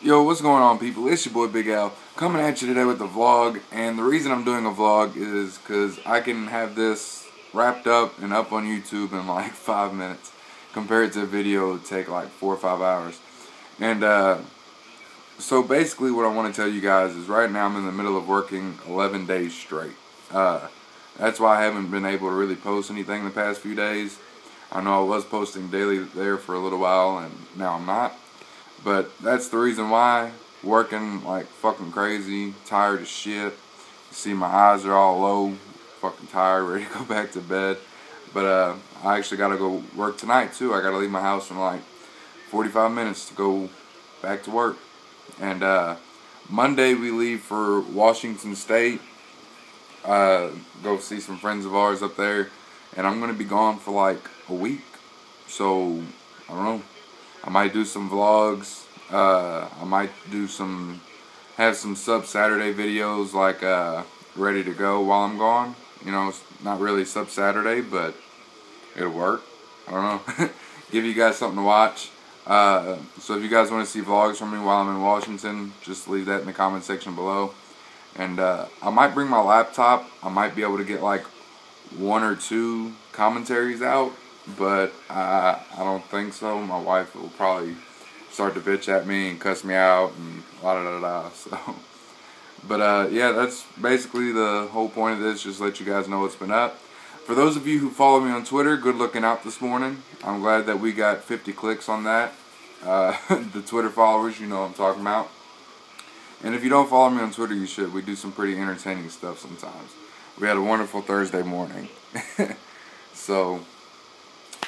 Yo, what's going on, people? It's your boy Big Al coming at you today with a vlog. And the reason I'm doing a vlog is because I can have this wrapped up and up on YouTube in like five minutes, compared to a video would take like four or five hours. And uh, so basically, what I want to tell you guys is right now I'm in the middle of working 11 days straight. Uh, that's why I haven't been able to really post anything the past few days. I know I was posting daily there for a little while, and now I'm not. But that's the reason why. Working like fucking crazy, tired as shit. You see my eyes are all low, fucking tired, ready to go back to bed. But uh, I actually gotta go work tonight too. I gotta leave my house in like 45 minutes to go back to work. And uh, Monday we leave for Washington State. Uh, go see some friends of ours up there. And I'm gonna be gone for like a week. So I don't know. I might do some vlogs. Uh, I might do some, have some sub Saturday videos like uh, ready to go while I'm gone. You know, it's not really sub Saturday, but it'll work. I don't know. Give you guys something to watch. Uh, so if you guys want to see vlogs from me while I'm in Washington, just leave that in the comment section below. And uh, I might bring my laptop. I might be able to get like one or two commentaries out but I I don't think so. My wife will probably start to bitch at me and cuss me out and la da da da. So, but uh, yeah, that's basically the whole point of this. Just let you guys know what's been up. For those of you who follow me on Twitter, good looking out this morning. I'm glad that we got 50 clicks on that. Uh, the Twitter followers, you know I'm talking about. And if you don't follow me on Twitter, you should. We do some pretty entertaining stuff sometimes. We had a wonderful Thursday morning. so,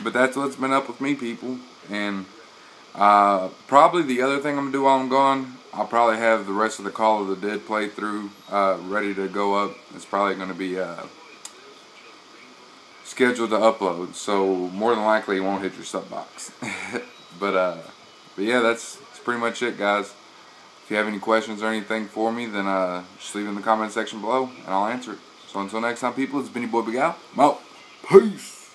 but that's what's been up with me, people. And uh, probably the other thing I'm to do while I'm gone, I'll probably have the rest of the Call of the Dead playthrough uh, ready to go up. It's probably going to be uh, scheduled to upload. So more than likely it won't hit your sub box. but, uh, but yeah, that's, that's pretty much it, guys. If you have any questions or anything for me, then uh, just leave it in the comment section below, and I'll answer it. So until next time, people, it's Benny Boy Big Al. I'm out. Peace.